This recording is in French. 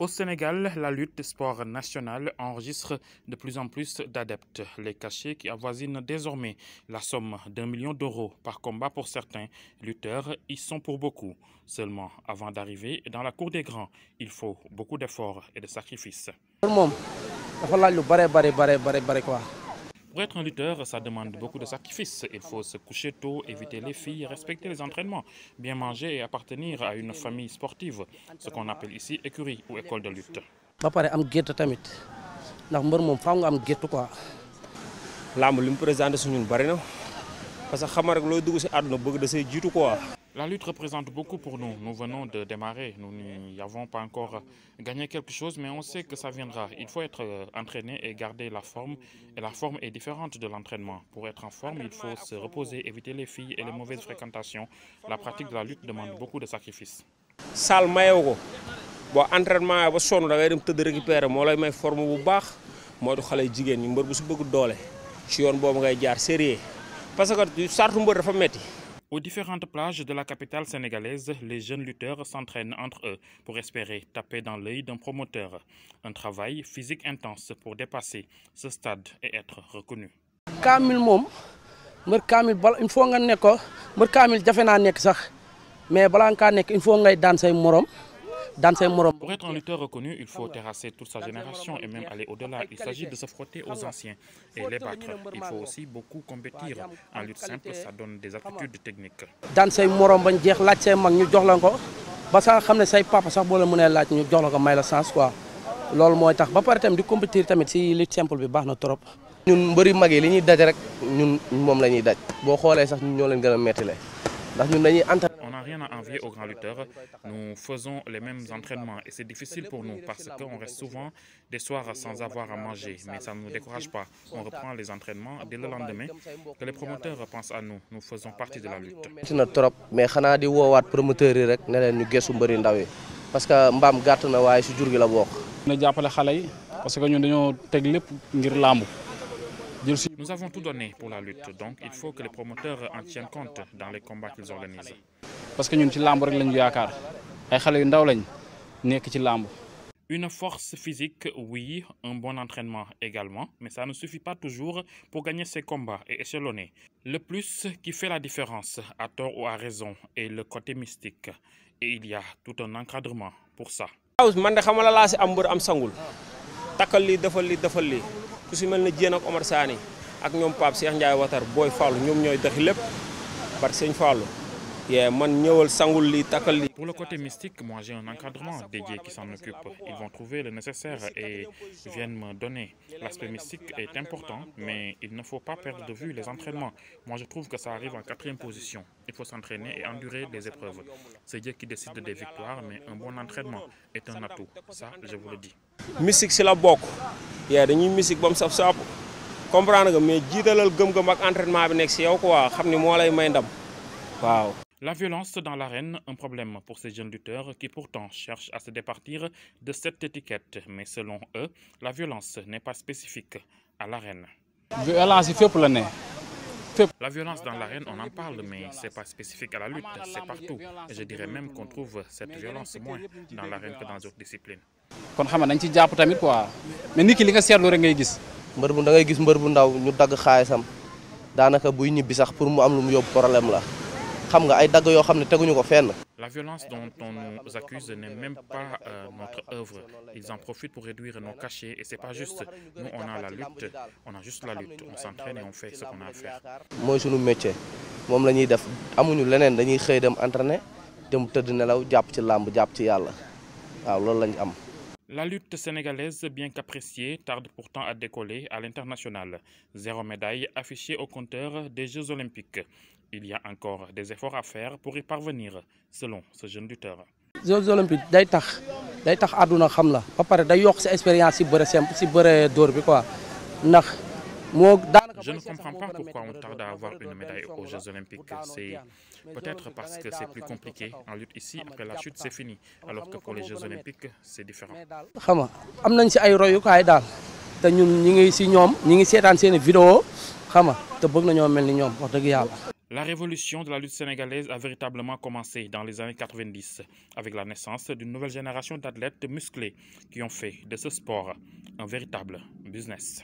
Au Sénégal, la lutte sport nationale enregistre de plus en plus d'adeptes. Les cachets qui avoisinent désormais la somme d'un million d'euros par combat pour certains lutteurs y sont pour beaucoup. Seulement, avant d'arriver dans la cour des grands, il faut beaucoup d'efforts et de sacrifices. Pour être un lutteur, ça demande beaucoup de sacrifices. Il faut se coucher tôt, éviter les filles, respecter les entraînements, bien manger et appartenir à une famille sportive, ce qu'on appelle ici écurie ou école de lutte. ba pare am gétt tamit ndax mbër moom faaw nga am gétt quoi. làmb li mu présenté suñun bari na parce que xama rek looy dugg si àdduna bëgg da say jiitu quoi. La lutte représente beaucoup pour nous. Nous venons de démarrer. Nous n'y avons pas encore gagné quelque chose, mais on sait que ça viendra. Il faut être entraîné et garder la forme. Et la forme est différente de l'entraînement. Pour être en forme, il faut se reposer, éviter les filles et les mauvaises fréquentations. La pratique de la lutte demande beaucoup de sacrifices. saal boo entraînement récupérer forme parce que sartu Aux différentes plages de la capitale sénégalaise, les jeunes lutteurs s'entraînent entre eux pour espérer taper dans l'œil d'un promoteur. Un travail physique intense pour dépasser ce stade et être reconnu. mais say morom. Pour être un lutteur reconnu, il faut terrasser toute sa génération et même aller au-delà. Il s'agit de se frotter aux anciens et les battre. Il faut aussi beaucoup compétir. En lutte simple, ça donne des aptitudes techniques. daan say morom bañ jeex laaj say mag ñu jox la ko ba sax xam ne say papa sax boo la mënee laaj ñu jox la ko may la chance quoi loolu mooy tax ba pare tamit di compétir tamit si lutte simple bi baax na trop. ñun mbëri mag yi li ñuy daj rek ñun moom la ñuy daj boo xoolee sax ñun ñoo leen gën a mettile On n'a rien à envier aux grands lutteurs. Nous faisons les mêmes entraînements et c'est difficile pour nous parce qu'on reste souvent des soirs sans avoir à manger. Mais ça ne nous décourage pas. On reprend les entraînements dès le lendemain. Que les promoteurs pensent à nous. Nous faisons partie de la lutte. parce que mbaam gàtt na waaye si jur gi la bokk na jàppale xale yi parce que ñun dañoo teg lépp ngir làmb Nous avons tout donné pour la lutte. Donc il faut que les promoteurs en tiennent compte dans les combats qu'ils organisent. parce que ci làmb Une force physique, oui, un bon entraînement également, mais ça ne suffit pas toujours pour gagner ces combats et échelonner. Le plus qui fait la différence, à tort ou à raison, est le côté mystique. Et il y a tout un encadrement pour ça. ku si mel ne Dieng ak Omar ak ñoom Pape Cheikh Ndiaye Watar booy Fallou ñoom ñooy doxi lépp. Bar sëñ Fallou. Pour le côté mystique, moi j'ai un encadrement dédié qui s'en occupe. Ils vont trouver le nécessaire et viennent me donner. L'aspect mystique est important, mais il ne faut pas perdre de vue les entraînements. Moi je trouve que ça arrive en quatrième position. Il faut s'entraîner et endurer des épreuves. C'est Dieu qui décide des victoires, mais un bon entraînement est un atout. Ça, je vous le dis. mystique si la bokk yee dañuy mystique ba mu saf saabu comprendre nga mais jiitalal gëm-gëm ak entraînement bi nekk si yow quoi xam ni moo lay may ndam waaw La violence dans l'arène, un problème pour ces jeunes lutteurs qui pourtant cherchent à se départir de cette étiquette. Mais selon eux, la violence n'est pas spécifique à l'arène. la violence dans l'arène, on en parle, mais c'est pas spécifique à la lutte, c'est partout. Et je dirais même qu'on trouve cette violence moins dans l'arène que dans d'autres disciplines. mais xam nga ay dagg yoo xam ne teguñu ko fenn La violence dont on nous accuse n'est même pas euh, notre œuvre. Ils en profitent pour réduire nos cachets et c'est pas juste. Nous, on a la lutte, on a juste la lutte. On s'entraîne et on fait ce qu'on a à faire. mooy suñu métier moom la ñuy def amuñu leneen dañuy xëy dem entraîné dem tëdd nelaw jàpp ci làmb jàpp ci yàlla waaw loolu lañ am La lutte sénégalaise, bien qu'appréciée, tarde pourtant à décoller à l'international. Zéro médaille affichée au compteur des Jeux olympiques. Il y a encore des efforts à faire pour y parvenir, selon ce jeune lutteur. Jeux olympiques day tax day tax àdduna xam la ba pare day yokk sa expérience bëre simple si bëre dóor bi quoi ndax. Je ne comprends pas pourquoi on tarde à avoir une médaille aux Jeux olympiques. C'est peut-être parce que c'est plus compliqué. En lutte ici, après la chute, c'est fini. Alors que pour les Jeux olympiques, c'est différent. xam nga am La révolution de la lutte sénégalaise a véritablement commencé dans les années 90 avec la naissance d'une nouvelle génération d'athlètes musclés qui ont fait de ce sport un véritable business.